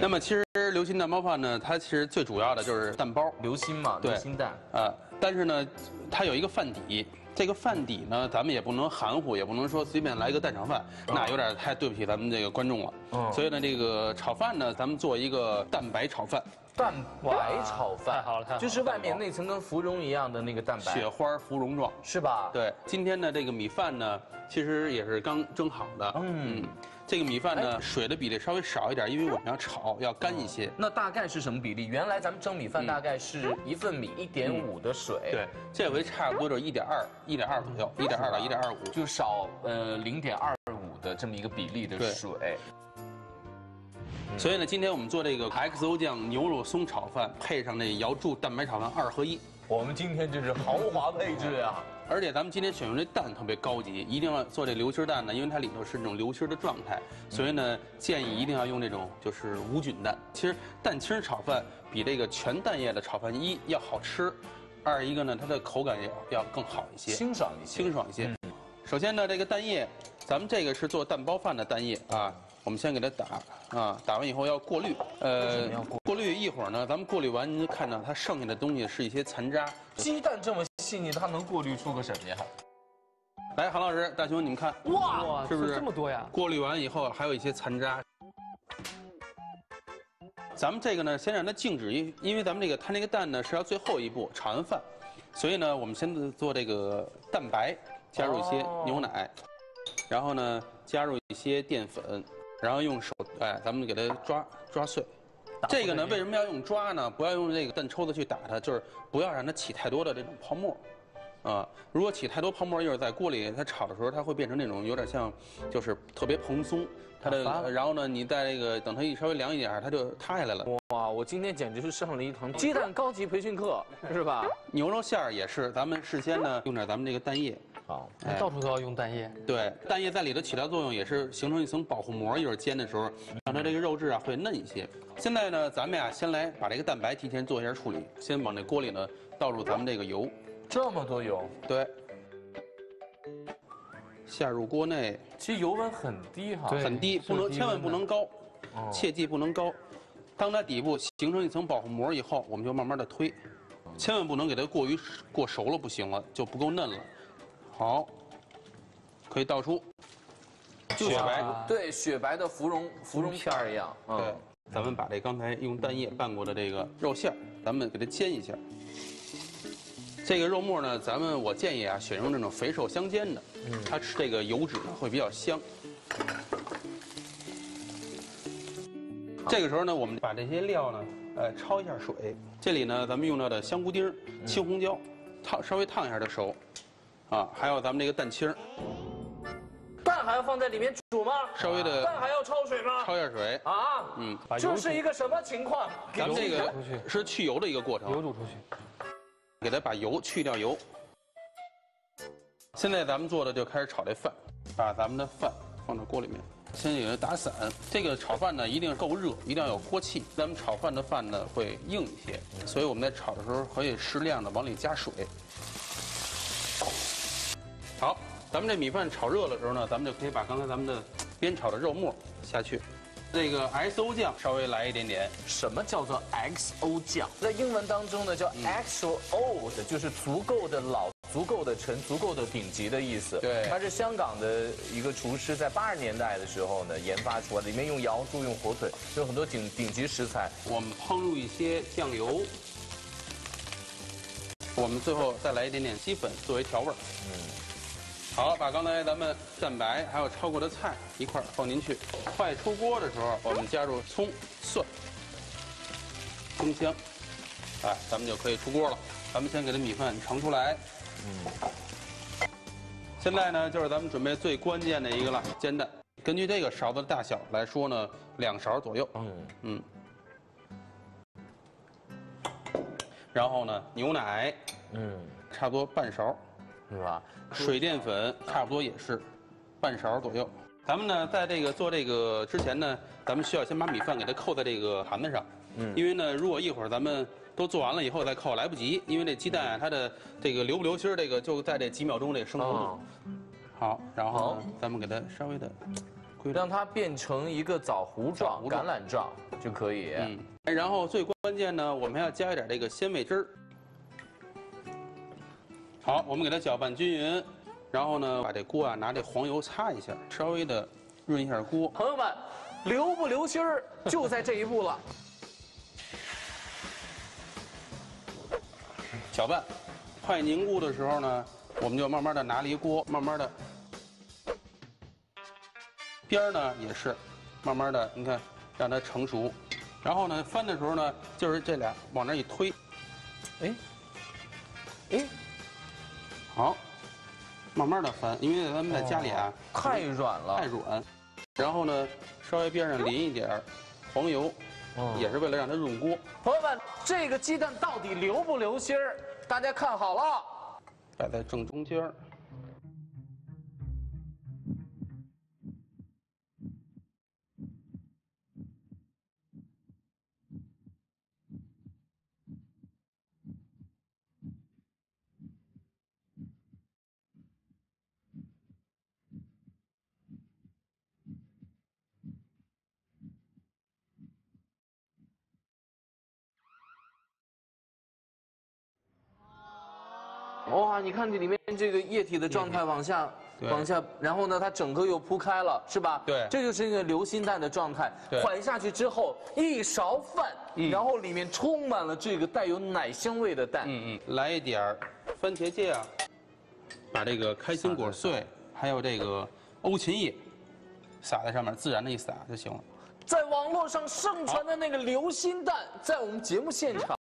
那么其实流心蛋包饭呢，它其实最主要的就是蛋包，流心嘛，对流心蛋。啊，但是呢，它有一个饭底。这个饭底呢，咱们也不能含糊，也不能说随便来个蛋炒饭，那有点太对不起咱们这个观众了。嗯所以呢，这个炒饭呢，咱们做一个蛋白炒饭，蛋白炒饭，太好了太好了就是外面那层跟芙蓉一样的那个蛋白，雪花芙蓉状。是吧？对，今天的这个米饭呢，其实也是刚蒸好的。嗯嗯，这个米饭呢，水的比例稍微少一点，因为我们要炒，要干一些。那大概是什么比例？原来咱们蒸米饭大概是一份米一点五的水，对，这回差不多就是一点二，一点二左右，一点二到一点二五。就少呃零点二五的这么一个比例的水。所以呢，今天我们做这个 XO 酱牛肉松炒饭，配上那瑶柱蛋白炒饭二合一。我们今天这是豪华配置啊！而且咱们今天选用这蛋特别高级，一定要做这流心蛋呢，因为它里头是那种流心的状态，所以呢，建议一定要用这种就是无菌蛋。其实蛋清炒饭比这个全蛋液的炒饭一要好吃，二一个呢，它的口感也要更好一些，清爽一些。清爽一些。首先呢，这个蛋液，咱们这个是做蛋包饭的蛋液啊，我们先给它打啊，打完以后要过滤，呃过过滤一会儿呢，咱们过滤完，您就看到它剩下的东西是一些残渣。鸡蛋这么细腻，它能过滤出个什么呀？来，韩老师、大熊，你们看，哇，是不是这么多呀？过滤完以后还有一些残渣。咱们这个呢，先让它静止，因因为咱们这个它那个蛋呢是要最后一步炒完饭，所以呢，我们先做这个蛋白，加入一些哦牛奶，然后呢加入一些淀粉，然后用手哎，咱们给它抓抓碎。这个呢，为什么要用抓呢？不要用这个蛋抽子去打它，就是不要让它起太多的这种泡沫。啊，如果起太多泡沫，一会儿在锅里它炒的时候，它会变成那种有点像，就是特别蓬松。它的，然后呢，你在这个等它一稍微凉一点儿，它就塌下来了。哇，我今天简直是上了一堂鸡蛋高级培训课，是吧？牛肉馅儿也是，咱们事先呢用点咱们这个蛋液，好，哎到处都要用蛋液。对，蛋液在里头起到作用，也是形成一层保护膜，一会儿煎的时候，让它这个肉质啊会嫩一些。现在呢，咱们呀先来把这个蛋白提前做一下处理，先往这锅里呢倒入咱们这个油，这么多油，对，下入锅内，其实油温很低哈。很低，不能千万不能高，哦切记不能高。当它底部形成一层保护膜以后，我们就慢慢的推，千万不能给它过于过熟了，不行了，就不够嫩了。好，可以倒出，雪白。啊对，雪白的芙蓉芙蓉片儿一样。对嗯，，咱们把这刚才用蛋液拌过的这个肉馅儿，咱们给它煎一下。这个肉末呢，咱们我建议啊，选用这种肥瘦相间的，它吃这个油脂呢会比较香。这个时候呢，我们把这些料呢，呃，焯一下水。这里呢，咱们用到的香菇丁儿、青红椒，烫稍微烫一下就熟。啊，还有咱们这个蛋清儿，蛋还要放在里面煮吗？稍微的蛋还要焯水吗？焯一下水。啊，嗯，把油这是一个什么情况？咱们这个是去油的一个过程。油煮出去。给它把油去掉油。现在咱们做的就开始炒这饭，把咱们的饭放到锅里面，先给它打散。这个炒饭呢一定够热，一定要有锅气。咱们炒饭的饭呢会硬一些，所以我们在炒的时候可以适量的往里加水。好，咱们这米饭炒热的时候呢，咱们就可以把刚才咱们的煸炒的肉末下去。这个 XO 酱稍微来一点点，什么叫做 XO 酱？在英文当中呢，叫嗯 extra old，就是足够的老、足够的陈、足够的顶级的意思。对它是香港的一个厨师在八十年代的时候呢研发出来的，里面用瑶柱、用火腿，有很多顶顶级食材。我们烹入一些酱油，我们最后再来一点点鸡粉作为调味儿。嗯，好，把刚才咱们蛋白还有焯过的菜一块儿放进去，快出锅的时候，我们加入葱、蒜、葱香，哎，咱们就可以出锅了。咱们先给这米饭盛出来。嗯。现在呢，就是咱们准备最关键的一个了，煎蛋。根据这个勺子的大小来说呢，两勺左右。嗯，嗯。然后呢，牛奶嗯，差不多半勺，是吧？水淀粉差不多也是半勺左右。咱们呢，在这个做这个之前呢，咱们需要先把米饭给它扣在这个盘子上，嗯因为呢，如果一会儿咱们都做完了以后再扣，来不及，因为这鸡蛋啊，它的这个流不流心儿，这个就在这几秒钟这生熟哦。好，然后，咱们给它稍微的让它变成一个枣糊状、橄榄状就可以。嗯，然后最关键呢，我们还要加一点这个鲜味汁儿。好，我们给它搅拌均匀，然后呢，把这锅啊拿这黄油擦一下，稍微的润一下锅。朋友们，留不留心儿就在这一步了。搅拌，快凝固的时候呢，我们就慢慢的拿离锅，慢慢的边儿呢也是，慢慢的你看让它成熟，然后呢翻的时候呢，就是这俩往那一推，哎，哎，好，慢慢的翻，因为咱们在家里啊太软了，太软，然后呢稍微边上淋一点黄油。也是为了让它润锅。朋友们，这个鸡蛋到底流不流心儿？大家看好了，摆在正中间哇，你看这里面这个液体的状态往下，往下，然后呢，它整个又铺开了，是吧？对，这就是一个流心蛋的状态。缓下去之后，一勺饭，然后里面充满了这个带有奶香味的蛋。嗯嗯，来一点番茄酱，把这个开心果碎，还有这个欧芹叶，撒在上面，自然的一撒就行了。在网络上盛传的那个流心蛋，在我们节目现场。